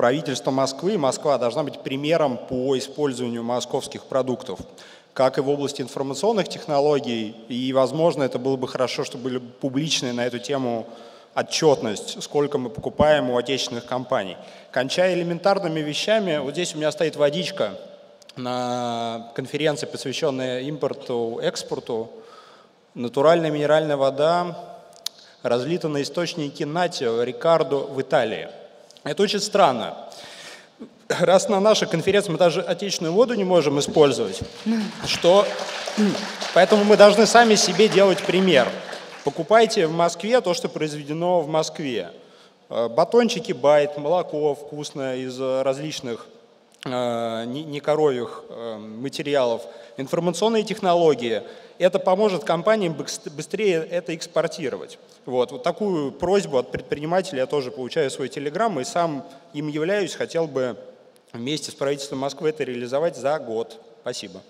правительство Москвы, Москва должна быть примером по использованию московских продуктов, как и в области информационных технологий. И, возможно, это было бы хорошо, чтобы были публичные на эту тему отчетность, сколько мы покупаем у отечественных компаний. Кончая элементарными вещами, вот здесь у меня стоит водичка на конференции, посвященной импорту, экспорту. Натуральная минеральная вода разлита на источнике Натио, Рикардо в Италии. Это очень странно. Раз на нашей конференции мы даже отечественную воду не можем использовать, что... Поэтому мы должны сами себе делать пример – Покупайте в Москве то, что произведено в Москве. Э, батончики байт, молоко вкусное из различных э, не коровьих э, материалов, информационные технологии. Это поможет компаниям быстрее это экспортировать. Вот, вот такую просьбу от предпринимателей я тоже получаю свой телеграм и сам им являюсь, хотел бы вместе с правительством Москвы это реализовать за год. Спасибо.